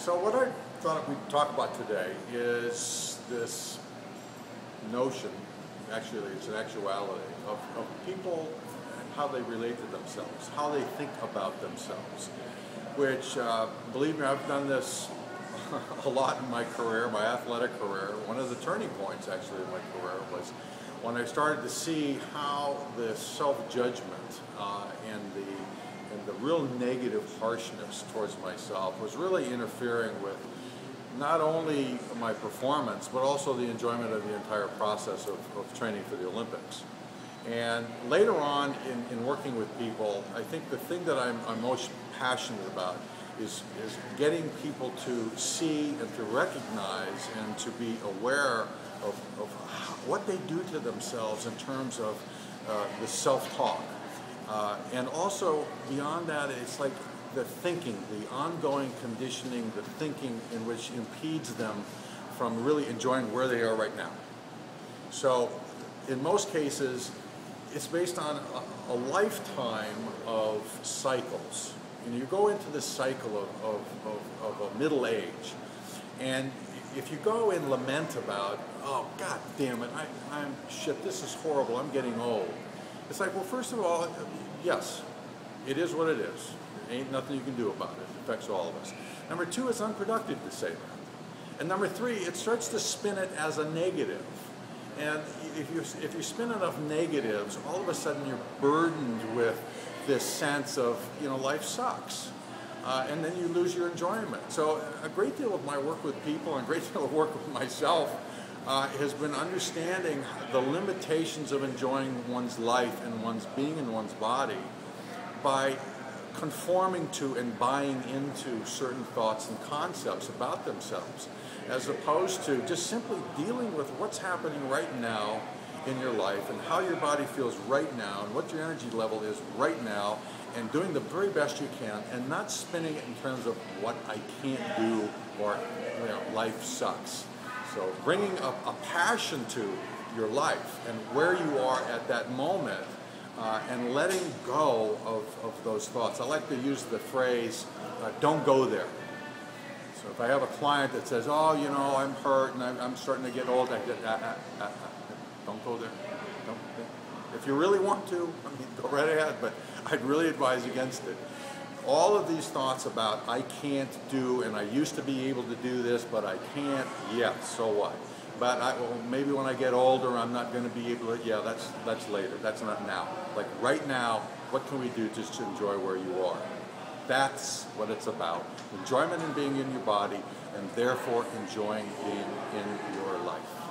So what I thought we'd talk about today is this notion, actually it's an actuality, of, of people and how they relate to themselves, how they think about themselves, which, uh, believe me, I've done this a lot in my career, my athletic career. One of the turning points actually in my career was when I started to see how the self-judgment uh, and the and the real negative harshness towards myself was really interfering with not only my performance, but also the enjoyment of the entire process of, of training for the Olympics. And later on in, in working with people, I think the thing that I'm, I'm most passionate about is, is getting people to see and to recognize and to be aware of, of what they do to themselves in terms of uh, the self-talk. Uh, and also beyond that, it's like the thinking, the ongoing conditioning, the thinking in which impedes them from really enjoying where they are right now. So in most cases, it's based on a, a lifetime of cycles. You, know, you go into this cycle of, of, of, of a middle age, and if you go and lament about, oh, god damn it, I, I'm, shit, this is horrible, I'm getting old. It's like, well, first of all, yes, it is what it is. There Ain't nothing you can do about it. It affects all of us. Number two, it's unproductive to say that. And number three, it starts to spin it as a negative. And if you, if you spin enough negatives, all of a sudden you're burdened with this sense of, you know, life sucks. Uh, and then you lose your enjoyment. So a great deal of my work with people and a great deal of work with myself uh, has been understanding the limitations of enjoying one's life and one's being in one's body by conforming to and buying into certain thoughts and concepts about themselves, as opposed to just simply dealing with what's happening right now in your life and how your body feels right now and what your energy level is right now and doing the very best you can and not spinning it in terms of what I can't do or you know, life sucks. So bringing a, a passion to your life and where you are at that moment uh, and letting go of, of those thoughts. I like to use the phrase, uh, don't go there. So if I have a client that says, oh, you know, I'm hurt and I'm, I'm starting to get old, I uh, uh, uh don't go there. Don't, if you really want to, I mean, go right ahead, but I'd really advise against it. All of these thoughts about I can't do and I used to be able to do this, but I can't, yeah, so what? but I, well, maybe when I get older, I'm not going to be able to. Yeah, that's that's later. That's not now. Like right now, what can we do just to enjoy where you are? That's what it's about. Enjoyment in being in your body, and therefore enjoying being in your life.